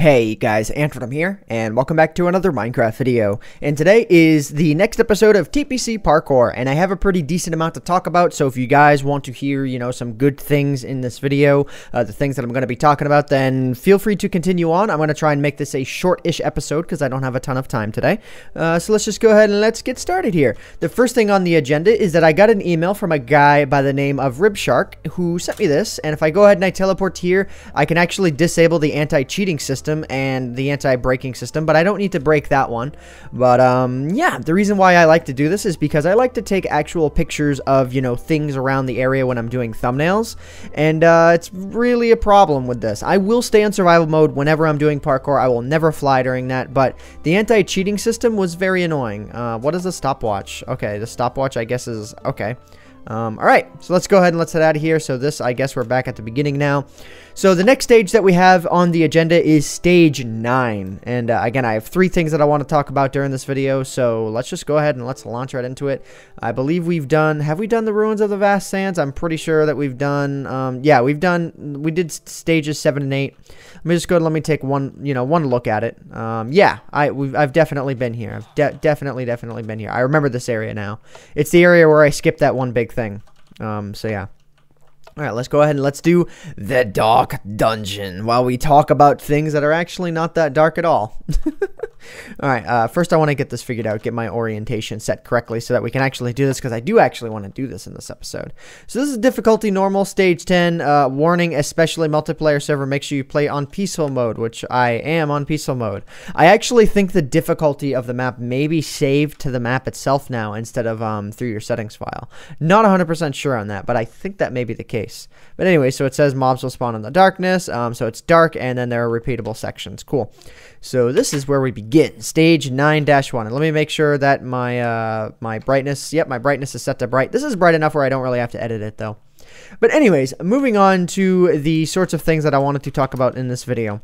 Hey guys, AntVenom here, and welcome back to another Minecraft video. And today is the next episode of TPC Parkour, and I have a pretty decent amount to talk about, so if you guys want to hear, you know, some good things in this video, uh, the things that I'm going to be talking about, then feel free to continue on. I'm going to try and make this a short-ish episode, because I don't have a ton of time today. Uh, so let's just go ahead and let's get started here. The first thing on the agenda is that I got an email from a guy by the name of Ribshark, who sent me this, and if I go ahead and I teleport here, I can actually disable the anti-cheating system system and the anti-breaking system, but I don't need to break that one. But um, yeah, the reason why I like to do this is because I like to take actual pictures of, you know, things around the area when I'm doing thumbnails, and uh, it's really a problem with this. I will stay in survival mode whenever I'm doing parkour. I will never fly during that, but the anti-cheating system was very annoying. Uh, what is the stopwatch? Okay, the stopwatch I guess is, okay. Um, all right, so let's go ahead and let's head out of here. So this, I guess we're back at the beginning now. So the next stage that we have on the agenda is stage 9. And uh, again, I have three things that I want to talk about during this video. So let's just go ahead and let's launch right into it. I believe we've done, have we done the Ruins of the Vast Sands? I'm pretty sure that we've done, um, yeah, we've done, we did stages 7 and 8. Let me just go, let me take one, you know, one look at it. Um, yeah, I, we've, I've definitely been here. I've de definitely, definitely been here. I remember this area now. It's the area where I skipped that one big thing. Um, so yeah. All right, let's go ahead and let's do the dark dungeon while we talk about things that are actually not that dark at all. all right, uh, first I want to get this figured out, get my orientation set correctly so that we can actually do this because I do actually want to do this in this episode. So this is difficulty normal, stage 10, uh, warning, especially multiplayer server, make sure you play on peaceful mode, which I am on peaceful mode. I actually think the difficulty of the map may be saved to the map itself now instead of um, through your settings file. Not 100% sure on that, but I think that may be the case case. But anyway, so it says mobs will spawn in the darkness. Um, so it's dark, and then there are repeatable sections. Cool. So this is where we begin, stage 9-1. And let me make sure that my uh, my brightness, yep, my brightness is set to bright. This is bright enough where I don't really have to edit it, though. But anyways, moving on to the sorts of things that I wanted to talk about in this video.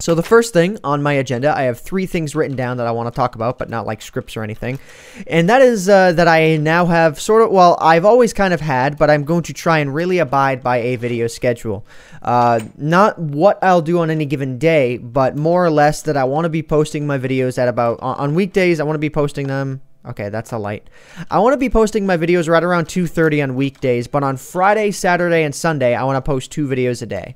So the first thing on my agenda, I have three things written down that I want to talk about, but not like scripts or anything. And that is uh, that I now have sort of, well, I've always kind of had, but I'm going to try and really abide by a video schedule. Uh, not what I'll do on any given day, but more or less that I want to be posting my videos at about, on weekdays, I want to be posting them Okay, that's a light. I want to be posting my videos right around 2.30 on weekdays, but on Friday, Saturday, and Sunday, I want to post two videos a day.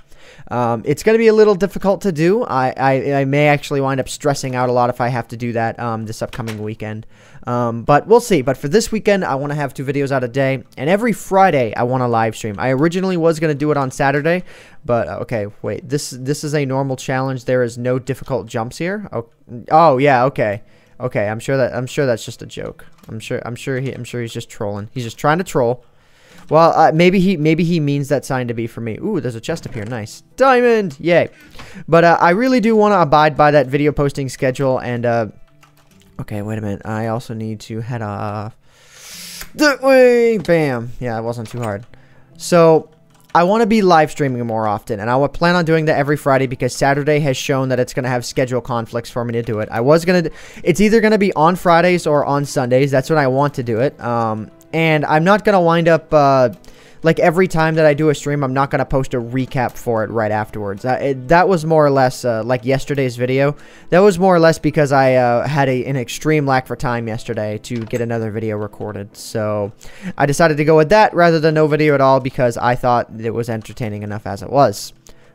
Um, it's going to be a little difficult to do. I, I, I, may actually wind up stressing out a lot if I have to do that um, this upcoming weekend. Um, but we'll see. But for this weekend, I want to have two videos out a day. And every Friday, I want to live stream. I originally was going to do it on Saturday. But, uh, okay, wait. This, this is a normal challenge. There is no difficult jumps here. Oh, oh yeah, okay. Okay, I'm sure that I'm sure that's just a joke. I'm sure I'm sure he I'm sure he's just trolling. He's just trying to troll. Well, uh, maybe he maybe he means that sign to be for me. Ooh, there's a chest up here. Nice. Diamond! Yay. But uh, I really do want to abide by that video posting schedule. And, uh, okay, wait a minute. I also need to head off that way. Bam. Yeah, it wasn't too hard. So, I want to be live streaming more often, and I will plan on doing that every Friday because Saturday has shown that it's going to have schedule conflicts for me to do it. I was going to, it's either going to be on Fridays or on Sundays. That's when I want to do it. Um, and I'm not going to wind up, uh, like every time that I do a stream, I'm not going to post a recap for it right afterwards. Uh, it, that was more or less uh, like yesterday's video. That was more or less because I uh, had a, an extreme lack for time yesterday to get another video recorded. So I decided to go with that rather than no video at all because I thought it was entertaining enough as it was.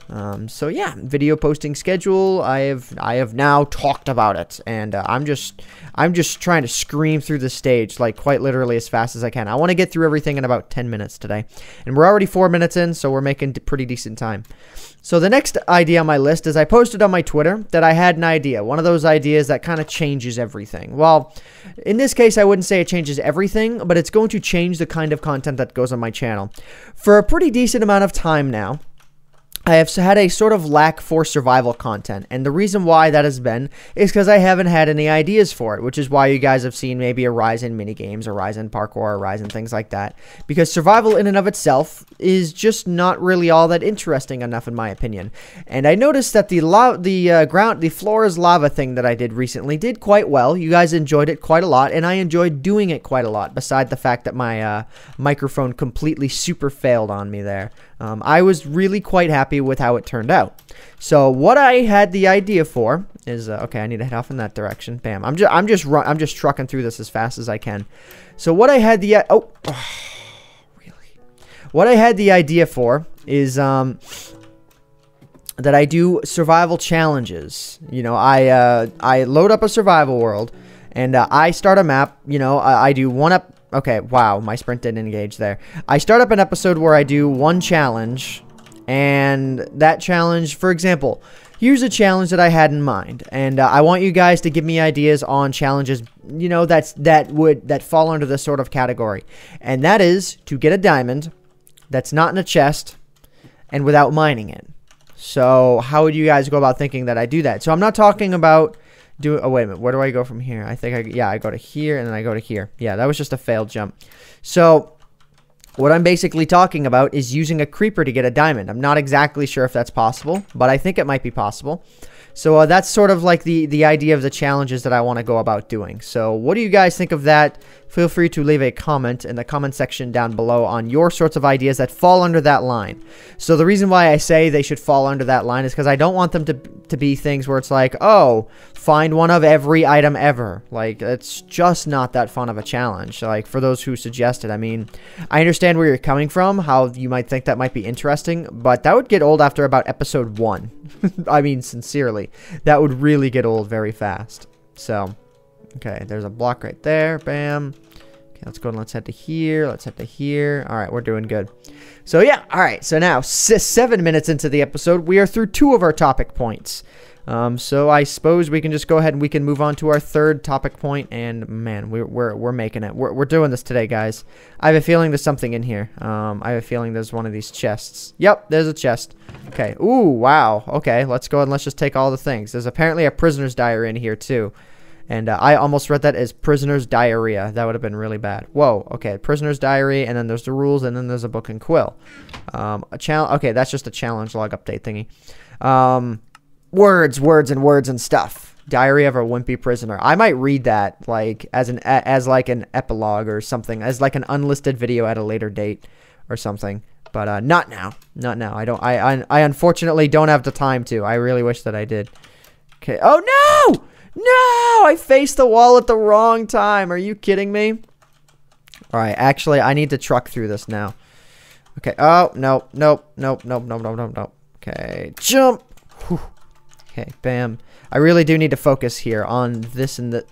Um, so yeah, video posting schedule. I have I have now talked about it, and uh, I'm just I'm just trying to scream through the stage like quite literally as fast as I can. I want to get through everything in about 10 minutes today, and we're already four minutes in, so we're making pretty decent time. So the next idea on my list is I posted on my Twitter that I had an idea, one of those ideas that kind of changes everything. Well, in this case, I wouldn't say it changes everything, but it's going to change the kind of content that goes on my channel. For a pretty decent amount of time now, I have had a sort of lack for survival content, and the reason why that has been is because I haven't had any ideas for it, which is why you guys have seen maybe a rise in minigames, a rise in parkour, a rise in things like that. Because survival in and of itself is just not really all that interesting enough in my opinion. And I noticed that the lava, the uh, ground, the floor is lava thing that I did recently did quite well. You guys enjoyed it quite a lot, and I enjoyed doing it quite a lot. Beside the fact that my uh, microphone completely super failed on me there, um, I was really quite happy with how it turned out. So what I had the idea for is uh, okay. I need to head off in that direction. Bam. I'm just I'm just I'm just trucking through this as fast as I can. So what I had the oh. oh what I had the idea for is um, that I do survival challenges. You know, I uh, I load up a survival world, and uh, I start a map. You know, I, I do one up. Okay, wow, my sprint didn't engage there. I start up an episode where I do one challenge, and that challenge, for example, here's a challenge that I had in mind, and uh, I want you guys to give me ideas on challenges, you know, that's that would that fall under this sort of category, and that is to get a diamond that's not in a chest and without mining it. So how would you guys go about thinking that I do that? So I'm not talking about do oh wait a minute where do I go from here? I think I yeah I go to here and then I go to here. Yeah that was just a failed jump. So what I'm basically talking about is using a creeper to get a diamond. I'm not exactly sure if that's possible but I think it might be possible so uh, that's sort of like the the idea of the challenges that I want to go about doing so what do you guys think of that feel free to leave a comment in the comment section down below on your sorts of ideas that fall under that line. So the reason why I say they should fall under that line is because I don't want them to, to be things where it's like, oh, find one of every item ever. Like, it's just not that fun of a challenge. Like, for those who suggested, I mean, I understand where you're coming from, how you might think that might be interesting, but that would get old after about episode one. I mean, sincerely. That would really get old very fast. So... Okay, there's a block right there. Bam. Okay, let's go and let's head to here. Let's head to here. All right, we're doing good. So yeah, all right. So now, seven minutes into the episode, we are through two of our topic points. Um, so I suppose we can just go ahead and we can move on to our third topic point. And man, we're we're, we're making it. We're, we're doing this today, guys. I have a feeling there's something in here. Um, I have a feeling there's one of these chests. Yep, there's a chest. Okay. Ooh, wow. Okay, let's go and let's just take all the things. There's apparently a prisoner's diary in here too. And uh, I almost read that as prisoner's diarrhea. That would have been really bad. Whoa. Okay. Prisoner's diary, and then there's the rules, and then there's a book and quill. Um, a challenge. Okay, that's just a challenge log update thingy. Um, words, words, and words and stuff. Diary of a Wimpy Prisoner. I might read that like as an as like an epilogue or something, as like an unlisted video at a later date or something. But uh, not now. Not now. I don't. I, I I unfortunately don't have the time to. I really wish that I did. Okay. Oh no! No, I faced the wall at the wrong time. Are you kidding me? All right, actually, I need to truck through this now. Okay. Oh, no, nope, nope, nope, nope, nope, nope, nope. Okay, jump. Whew. Okay, bam. I really do need to focus here on this and the...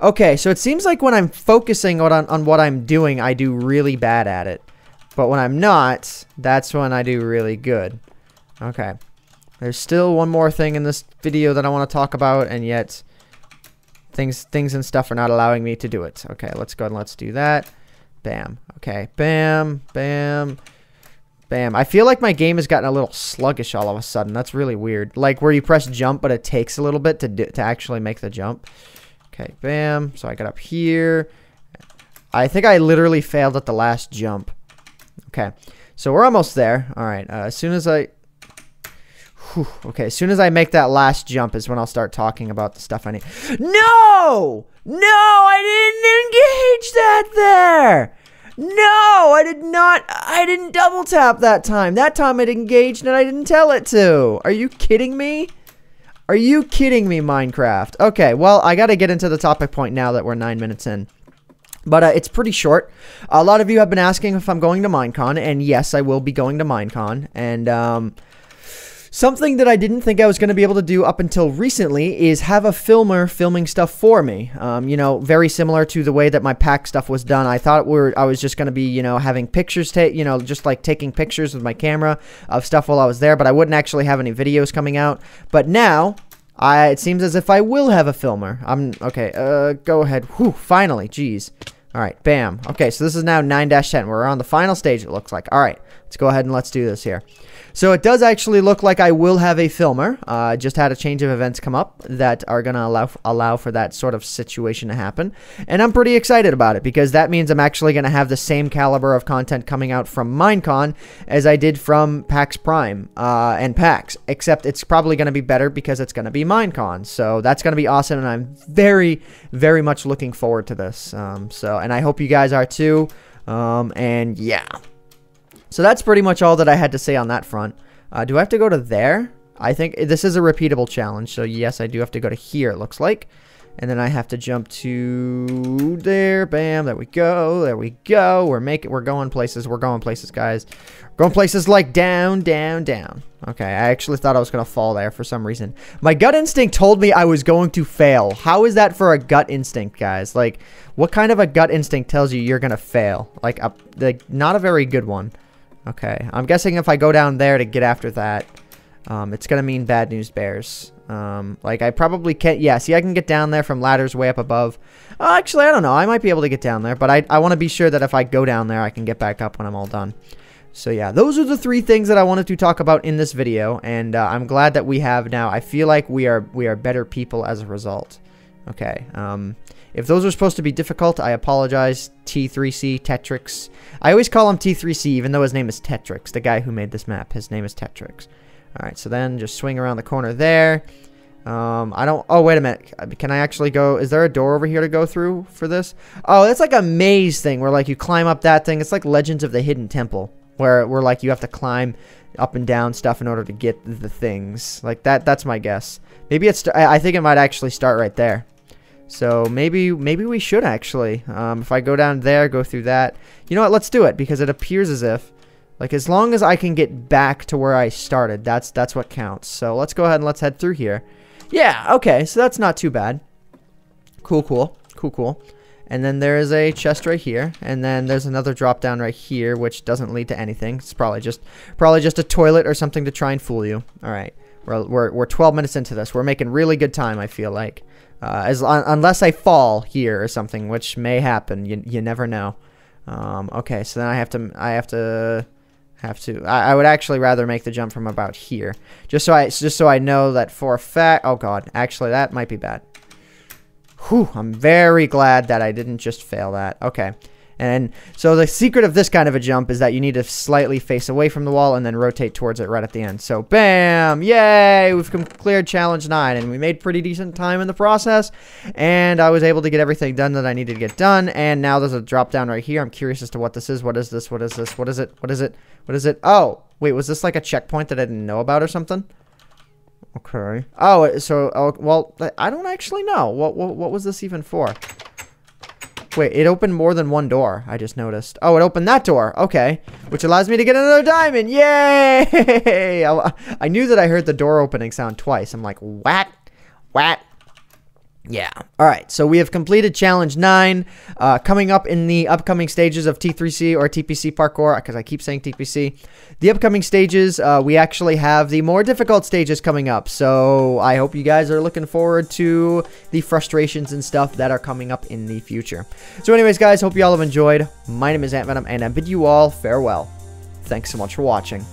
Okay, so it seems like when I'm focusing on, on what I'm doing, I do really bad at it. But when I'm not, that's when I do really good. Okay. There's still one more thing in this video that I want to talk about, and yet things things and stuff are not allowing me to do it. Okay, let's go and let's do that. Bam. Okay, bam, bam, bam. I feel like my game has gotten a little sluggish all of a sudden. That's really weird. Like where you press jump, but it takes a little bit to, do, to actually make the jump. Okay, bam. So I got up here. I think I literally failed at the last jump. Okay, so we're almost there. All right, uh, as soon as I... Whew, okay, as soon as I make that last jump is when I'll start talking about the stuff I need. No! No, I didn't engage that there! No, I did not. I didn't double tap that time. That time it engaged and I didn't tell it to. Are you kidding me? Are you kidding me, Minecraft? Okay, well, I got to get into the topic point now that we're nine minutes in. But uh, it's pretty short. A lot of you have been asking if I'm going to Minecon, and yes, I will be going to Minecon. And, um, Something that I didn't think I was going to be able to do up until recently is have a filmer filming stuff for me. Um, you know, very similar to the way that my pack stuff was done. I thought we were, I was just going to be, you know, having pictures take, you know, just like taking pictures with my camera of stuff while I was there, but I wouldn't actually have any videos coming out. But now, I, it seems as if I will have a filmer. I'm, okay, uh, go ahead. Whew, finally, jeez. All right, bam. Okay, so this is now 9-10. We're on the final stage, it looks like. All right, Let's go ahead and let's do this here. So it does actually look like I will have a filmer. Uh, just had a change of events come up that are going to allow allow for that sort of situation to happen. And I'm pretty excited about it because that means I'm actually going to have the same caliber of content coming out from Minecon as I did from PAX Prime uh, and PAX, except it's probably going to be better because it's going to be Minecon. So that's going to be awesome, and I'm very, very much looking forward to this. Um, so, and I hope you guys are too. Um, and yeah. So that's pretty much all that I had to say on that front. Uh, do I have to go to there? I think this is a repeatable challenge. So yes, I do have to go to here, it looks like. And then I have to jump to there. Bam. There we go. There we go. We're making, we're going places. We're going places, guys. We're going places like down, down, down. Okay. I actually thought I was going to fall there for some reason. My gut instinct told me I was going to fail. How is that for a gut instinct, guys? Like, what kind of a gut instinct tells you you're going to fail? Like, a, like, not a very good one. Okay. I'm guessing if I go down there to get after that, um, it's going to mean bad news bears. Um, like, I probably can't... Yeah, see, I can get down there from ladders way up above. Oh, actually, I don't know. I might be able to get down there, but I, I want to be sure that if I go down there, I can get back up when I'm all done. So, yeah, those are the three things that I wanted to talk about in this video, and uh, I'm glad that we have now. I feel like we are we are better people as a result. Okay, um... If those are supposed to be difficult, I apologize. T3C, Tetrix. I always call him T3C, even though his name is Tetrix. The guy who made this map, his name is Tetrix. Alright, so then just swing around the corner there. Um, I don't... Oh, wait a minute. Can I actually go... Is there a door over here to go through for this? Oh, it's like a maze thing where, like, you climb up that thing. It's like Legends of the Hidden Temple. Where, where like, you have to climb up and down stuff in order to get the things. Like, that. that's my guess. Maybe it's... I think it might actually start right there. So maybe maybe we should actually. Um, if I go down there, go through that. You know what? Let's do it because it appears as if, like, as long as I can get back to where I started, that's that's what counts. So let's go ahead and let's head through here. Yeah. Okay. So that's not too bad. Cool. Cool. Cool. Cool. And then there is a chest right here, and then there's another drop down right here, which doesn't lead to anything. It's probably just probably just a toilet or something to try and fool you. All right. We're, we're, we're 12 minutes into this. We're making really good time, I feel like. Uh, as unless I fall here or something, which may happen. You, you never know. Um, okay, so then I have to I have to have to I, I, would actually rather make the jump from about here, just so I just so I know that for a fact. Oh God, actually that might be bad. Whew, I'm very glad that I didn't just fail that. Okay. And so the secret of this kind of a jump is that you need to slightly face away from the wall and then rotate towards it right at the end. So bam! Yay! We've cleared challenge 9 and we made pretty decent time in the process. And I was able to get everything done that I needed to get done. And now there's a drop down right here. I'm curious as to what this is. What is this? What is this? What is it? What is it? What is it? Oh! Wait, was this like a checkpoint that I didn't know about or something? Okay. Oh, so, oh, well, I don't actually know. What, what, what was this even for? Wait, it opened more than one door, I just noticed. Oh, it opened that door. Okay. Which allows me to get another diamond. Yay! I, I knew that I heard the door opening sound twice. I'm like, what? What? Yeah. All right. So we have completed challenge nine. Uh, coming up in the upcoming stages of T3C or TPC parkour, because I keep saying TPC. The upcoming stages, uh, we actually have the more difficult stages coming up. So I hope you guys are looking forward to the frustrations and stuff that are coming up in the future. So, anyways, guys, hope you all have enjoyed. My name is Ant Venom, and I bid you all farewell. Thanks so much for watching.